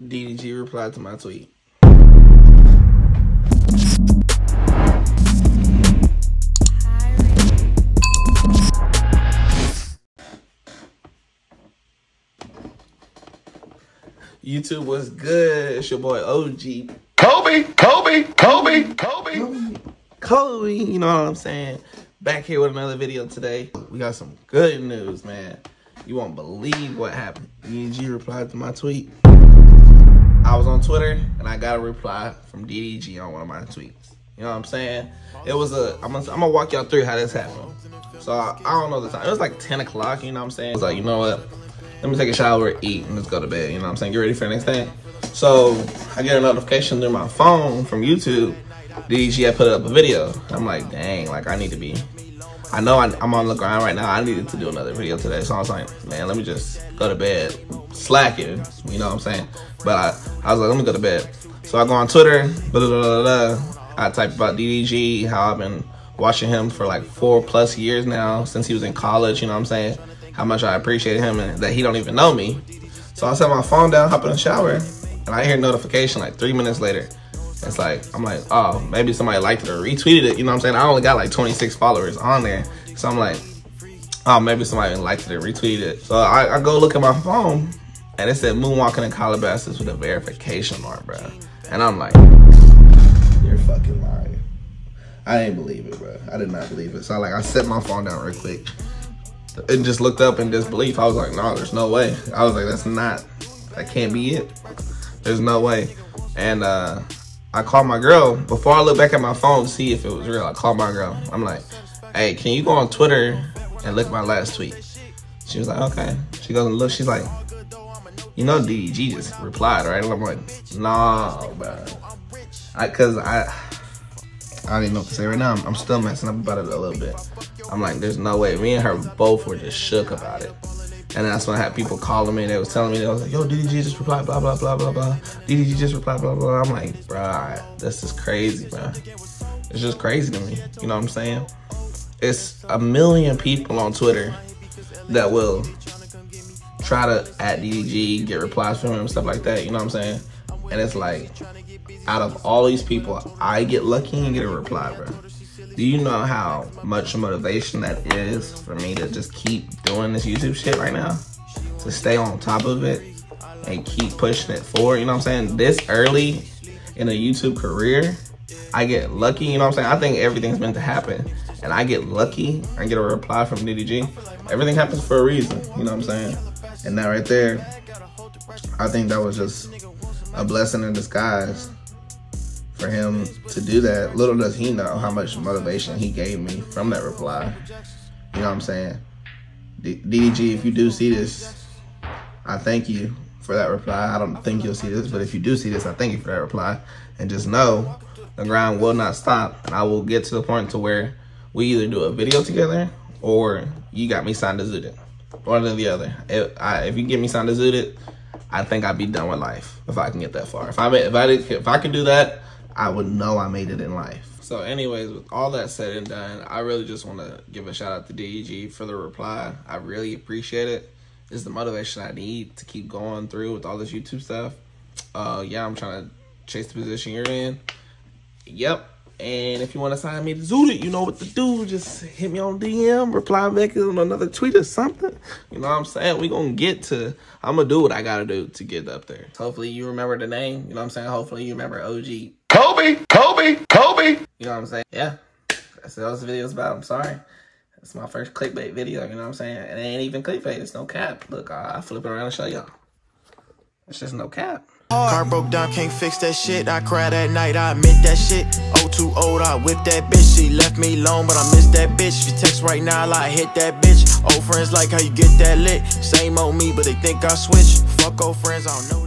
DDG replied to my tweet. YouTube was good. It's your boy OG. Kobe, Kobe, Kobe, Kobe. Kobe, you know what I'm saying? Back here with another video today. We got some good news, man. You won't believe what happened. DDG replied to my tweet. I was on Twitter and I got a reply from DDG on one of my tweets. You know what I'm saying? It was a, I'm gonna, I'm gonna walk y'all through how this happened. So I, I don't know the time. It was like 10 o'clock, you know what I'm saying? I was like, you know what? Let me take a shower, eat, and let's go to bed. You know what I'm saying? Get ready for the next day. So I get a notification through my phone from YouTube. DDG had put up a video. I'm like, dang, like I need to be. I know I, am on the ground right now. I needed to do another video today. So I was like, man, let me just go to bed, slack it. You know what I'm saying? But I, I was like, let me go to bed. So I go on Twitter, blah, blah, blah, blah. I type about DDG, how I've been watching him for like four plus years now since he was in college. You know what I'm saying? how much I appreciate him and that he don't even know me. So I set my phone down, hop in the shower, and I hear notification like three minutes later. It's like, I'm like, oh, maybe somebody liked it or retweeted it. You know what I'm saying? I only got like 26 followers on there. So I'm like, oh, maybe somebody liked it or retweeted it. So I, I go look at my phone and it said moonwalking in Calabasas with a verification mark, bro. And I'm like, you're fucking lying. I didn't believe it, bro. I did not believe it. So like, I set my phone down real quick and just looked up in disbelief. I was like, no, there's no way. I was like, that's not, that can't be it. There's no way. And uh, I called my girl before I look back at my phone to see if it was real. I called my girl. I'm like, hey, can you go on Twitter and look at my last tweet? She was like, okay. She goes and look. She's like, you know, DDG just replied, right? And I'm like, nah, bro. I, cause I, I don't even know what to say right now. I'm, I'm still messing up about it a little bit. I'm like, there's no way. Me and her both were just shook about it. And that's when I had people calling me. and They was telling me, they was like, yo, DDG just replied, blah, blah, blah, blah, blah. DDG just replied, blah, blah. blah. I'm like, bruh, this is crazy, man. It's just crazy to me. You know what I'm saying? It's a million people on Twitter that will try to at DDG, get replies from him stuff like that. You know what I'm saying? And it's like, out of all these people, I get lucky and get a reply, bro. Do you know how much motivation that is for me to just keep doing this YouTube shit right now? To stay on top of it and keep pushing it forward, you know what I'm saying? This early in a YouTube career, I get lucky, you know what I'm saying? I think everything's meant to happen. And I get lucky and get a reply from DDG. Everything happens for a reason, you know what I'm saying? And that right there, I think that was just a blessing in disguise for him to do that. Little does he know how much motivation he gave me from that reply. You know what I'm saying? DDG, if you do see this, I thank you for that reply. I don't think you'll see this, but if you do see this, I thank you for that reply. And just know the grind will not stop. And I will get to the point to where we either do a video together or you got me signed to Zooted. One or the other. If, I, if you get me signed to Zooted, I think I'd be done with life if I can get that far. If I if I if I can do that, I would know I made it in life. So anyways, with all that said and done, I really just want to give a shout out to DDG for the reply. I really appreciate it. It's the motivation I need to keep going through with all this YouTube stuff. Uh, yeah, I'm trying to chase the position you're in. Yep. And if you want to sign me to Zooted, you know what to do. Just hit me on DM, reply back on another tweet or something. You know what I'm saying? we going to get to, I'm going to do what I got to do to get up there. Hopefully you remember the name. You know what I'm saying? Hopefully you remember OG Kobe, Kobe, Kobe. You know what I'm saying? Yeah. That's what this video's about. I'm sorry. It's my first clickbait video, you know what I'm saying? And it ain't even clickbait. It's no cap. Look, I'll flip it around and show y'all. It's just no cap. Car broke down, can't fix that shit. I cried that night, I admit that shit. Oh, too old, I whipped that bitch. She left me alone, but I miss that bitch. If you text right now, I hit that bitch. Old friends like how you get that lit. Same old me, but they think I switch. Fuck old friends, I don't know that.